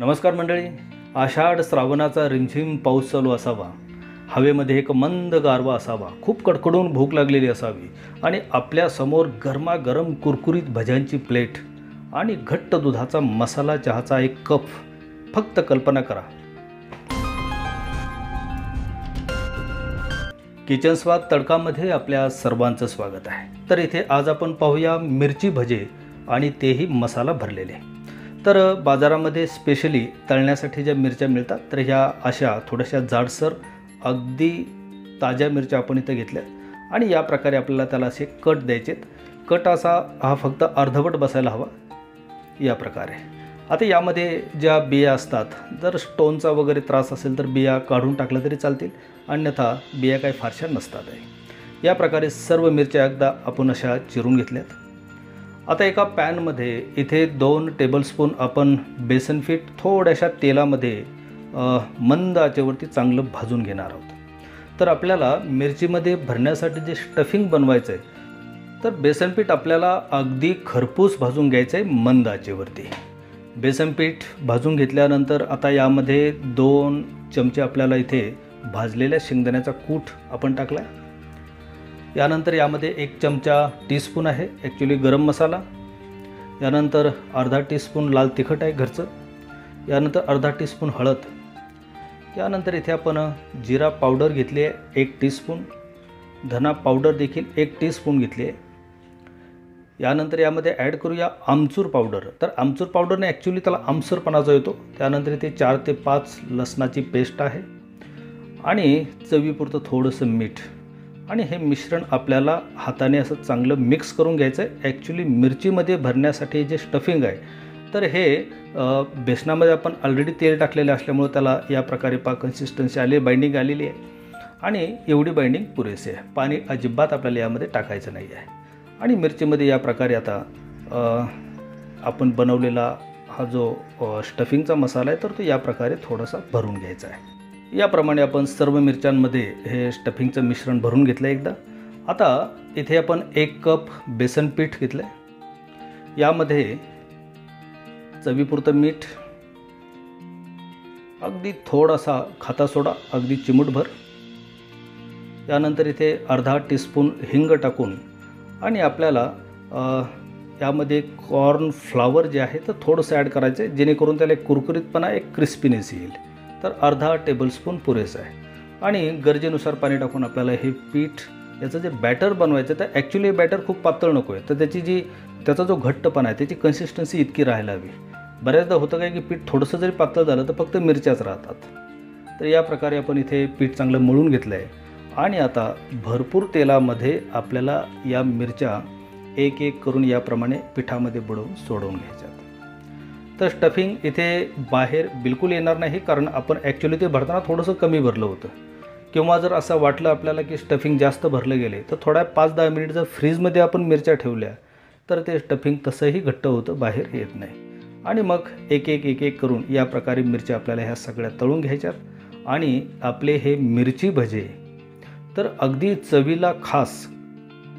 नमस्कार मंडळी. आषाढ श्रावणाचा रिमझिम पाऊस चालू असावा. हवेमध्ये एक मंद गारवा असावा. खूप कडकडून भूक लागलेली असावी. आणि आपल्यासमोर गरमागरम कुरकुरीत भज्यांची प्लेट आणि घट्ट दुधाचा मसाला चहाचा एक कप. फक्त कल्पना करा. किचन स्वाद तडकामध्ये आपल्या सर्वांचं स्वागत आहे. तर इथे आज आपण पाहूया मिरची भजे आणि तेही मसाला भरलेले. तर बाजारामध्ये स्पेशली तळण्यासाठी ज्या मिरच्या मिळतात तर ह्या अशा थोड्याशा जाडसर अगदी ताज्या मिरच्या आपण इथं घेतल्या. आणि या प्रकारे आपल्याला त्याला असे कट द्यायचेत कट असा हा फक्त अर्धवट बसायला हवा. या प्रकारे. आता यामध्ये ज्या बिया असतात जर स्टोनचा वगैरे त्रास असेल तर बिया काढून टाकल्या तरी चालतील. अन्यथा बिया काही फारशा नसतात. आहे या प्रकारे सर्व मिरच्या एकदा आपण अशा चिरून घेतल्यात. आता एका पॅनमध्ये इथे दोन टेबलस्पून आपण बेसन पीठ थोड्याशा तेलामध्ये मंद आचेवरती चांगलं भाजून घेणार आहोत. तर आपल्याला मिरचीमध्ये भरण्यासाठी जे स्टफिंग बनवायचं आहे तर बेसन पीठ आपल्याला अगदी खरपूस भाजून घ्यायचं आहे मंद आचेवरती. बेसन पीठ भाजून घेतल्यानंतर आता यामध्ये दोन चमचे आपल्याला इथे भाजलेल्या शेंगदाण्याचा कूट आपण टाकला यानंतर यामध्ये एक चमचा टीस्पून आहे ॲक्च्युली गरम मसाला. यानंतर अर्धा टीस्पून लाल तिखट आहे घरचं. यानंतर अर्धा टीस्पून हळद. यानंतर इथे आपण जिरा पावडर घेतली आहे एक टीस्पून धना पावडर देखील एक टीस्पून घेतली आहे. यानंतर यामध्ये ॲड करूया आमचूर पावडर. तर आमचूर पावडरने ॲक्च्युली त्याला आमसरपणा जो येतो. त्यानंतर इथे चार ते पाच लसणाची पेस्ट आहे. आणि चवीपुरतं थोडंसं मीठ. आणि हे मिश्रण आपल्याला हाताने असं चांगलं मिक्स करून घ्यायचं आहे ॲक्च्युली मिरचीमध्ये भरण्यासाठी जे स्टफिंग आहे तर हे बेसनामध्ये आपण ऑलरेडी तेल टाकलेलं असल्यामुळं त्याला या प्रकारे पा कन्सिस्टन्सी आली बाइंडिंग आलेली आहे. आणि एवढी बाइंडिंग पुरेसे आहे. पाणी अजिबात आपल्याला यामध्ये टाकायचं नाही आहे. आणि मिरचीमध्ये या प्रकारे आता आपण बनवलेला हा जो स्टफिंगचा मसाला आहे तर तो या प्रकारे थोडासा भरून घ्यायचा आहे. याप्रमाणे आपण सर्व मिरच्यांमध्ये हे स्टफिंगचं मिश्रण भरून घेतलं आहे एकदा. आता इथे आपण एक कप बेसन पीठ घेतलं आहे यामध्ये चवीपुरतं मीठ अगदी थोडासा खाता सोडा अगदी चिमूटभर. यानंतर इथे अर्धा टीस्पून हिंग टाकून आणि आपल्याला यामध्ये कॉर्न फ्लावर जे आहे तर थोडंसं ॲड करायचं आहे जेणेकरून त्याला एक कुरकुरीतपणा एक क्रिस्पीनेस येईल. तर अर्धा टेबलस्पून पुरेसं आहे. आणि गरजेनुसार पाणी टाकून आपल्याला हे पीठ याचं जे बॅटर बनवायचं तर ॲक्च्युली बॅटर खूप पातळ नको आहे. तर त्याची जी त्याचा जो घट्टपणा आहे त्याची कन्सिस्टन्सी इतकी राहायला हवी. बऱ्याचदा होतं काय की पीठ थोडंसं जरी पातळ झालं तर फक्त मिरच्याच राहतात. तर या प्रकारे आपण इथे पीठ चांगलं मळून घेतलं आहे आणि आता भरपूर तेलामध्ये आपल्याला या मिरच्या एक एक करून याप्रमाणे पिठामध्ये बुडवून सोडवून घ्यायच्यात तर स्टफिंग इथे बाहेर बिलकुल येणार नाही कारण आपण ॲक्च्युली ते भरताना थोडंसं कमी भरलं होतं. किंवा जर असं वाटलं आपल्याला की स्टफिंग जास्त भरलं गेले तर थोड्या पाच दहा मिनिट जर फ्रीजमध्ये आपण मिरच्या ठेवल्या तर ते स्टफिंग तसंही घट्ट होतं बाहेर येत नाही. आणि मग एक एक एक एक करून या प्रकारे मिरच्या आपल्याला ह्या सगळ्या तळून घ्यायच्यात. आणि आपले हे मिरची भजे तर अगदी चवीला खास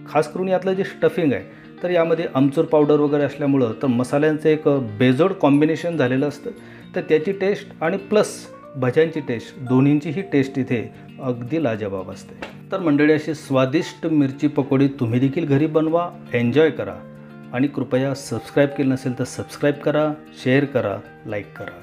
खास करून यातलं जे स्टफिंग आहे तर यामध्ये आमचूर पावडर वगैरे असल्यामुळं तर मसाल्यांचं एक बेजोड कॉम्बिनेशन झालेलं असतं. तर त्याची टेस्ट आणि प्लस भज्यांची टेस्ट दोन्हींचीही टेस्ट इथे अगदी लाजवाब असते. तर मंडळी अशी स्वादिष्ट मिरची पकोडी तुम्ही देखील घरी बनवा एन्जॉय करा. आणि कृपया सबस्क्राईब केलं नसेल तर सबस्क्राईब करा शेअर करा लाईक करा.